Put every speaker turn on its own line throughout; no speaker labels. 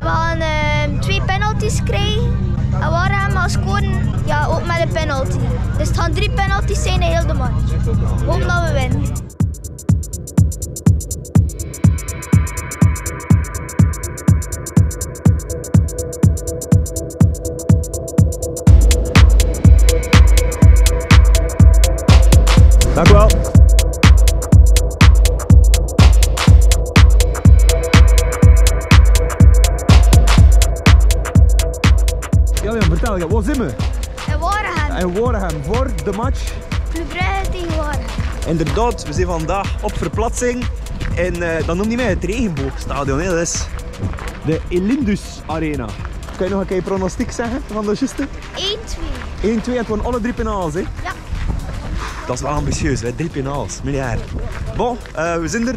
We gaan ehm, twee penalties krijgen. En Wareham gaat scoren ja, ook met een penalty. Dus het gaan drie penalties zijn in heel de match. Hoop we winnen.
Dank u wel. Ja, waar zijn we?
En Wareham,
En Wareham voor de match.
Club Brugge tegen Wareham.
Inderdaad, we zijn vandaag op verplaatsing in, eh dat noemt niet meer het regenboogstadion, hè. dat is de Elindus Arena. Kan je nog een keer pronostiek zeggen van de juiste?
1-2.
1-2, het waren alle drie penals, hè?
Ja.
Dat is wel ambitieus, hè? drie penals, miljard. Bon, eh, we zijn er.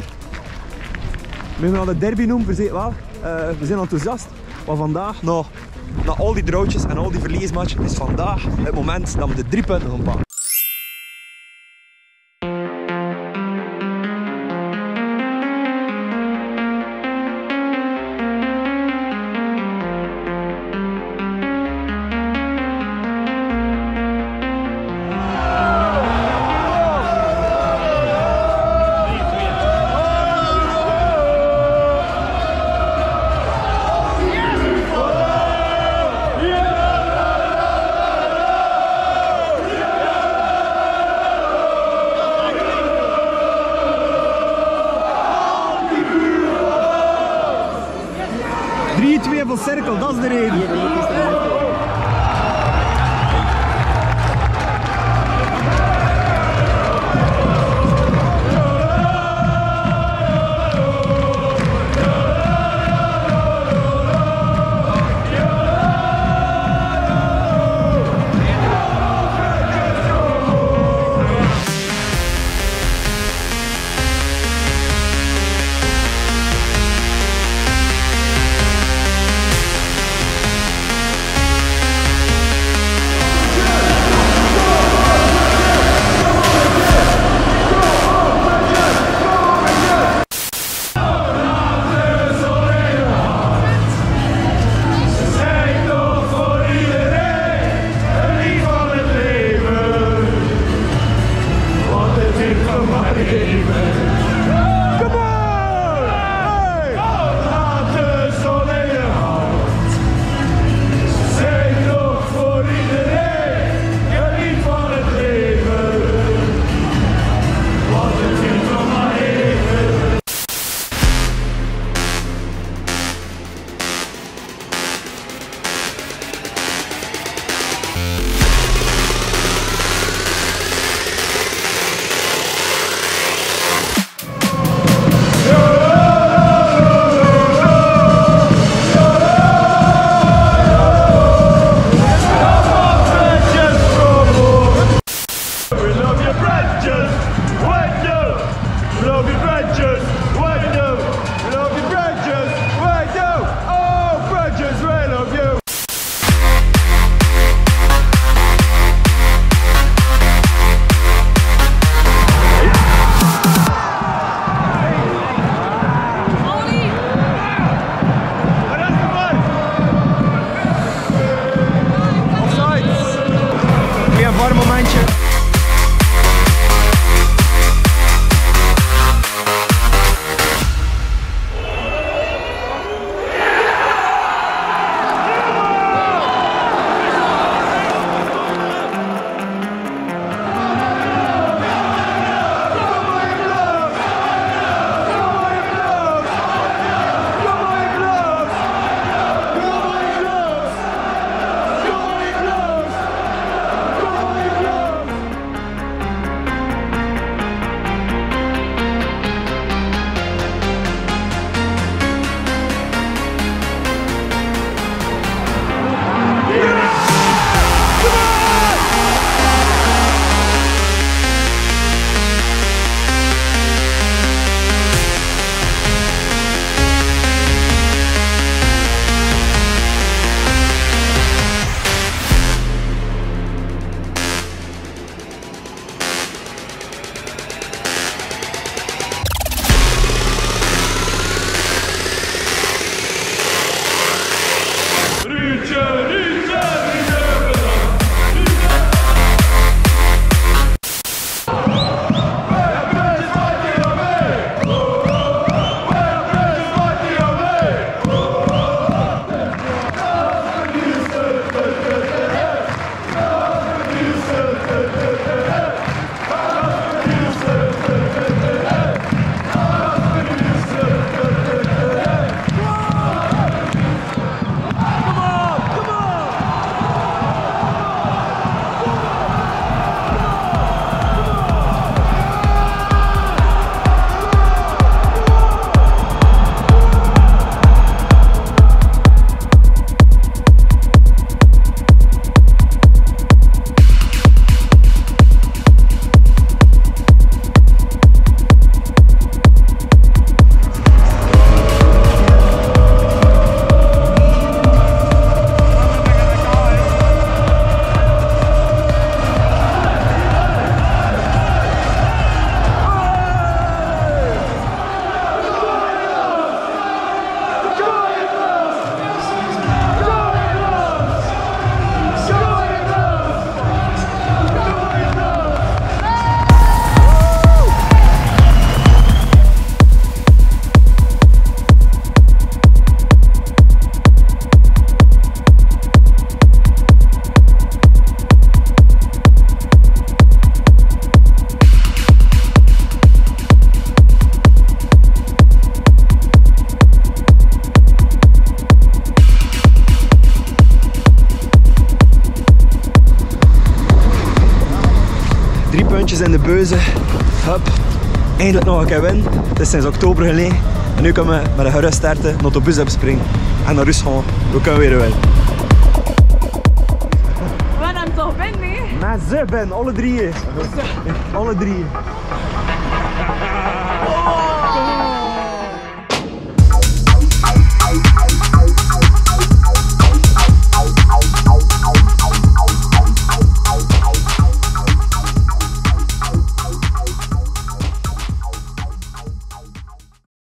We gaan de derby noemen, verzekerd wel. Eh, we zijn enthousiast. Maar vandaag, na, na al die drootjes en al die verliesmatchen, is vandaag het moment dat we de drie punten gaan pakken. Drie, twee voor cirkel, dat is de reden. Hup. Eindelijk nog een keer win. Het is sinds oktober geleden. En nu kunnen we met een gerust starten naar de bus springen. En naar Rus gaan. We kunnen weer winnen.
Hebben hem toch binnen?
Maar ze ben, alle drieën. Alle drieën.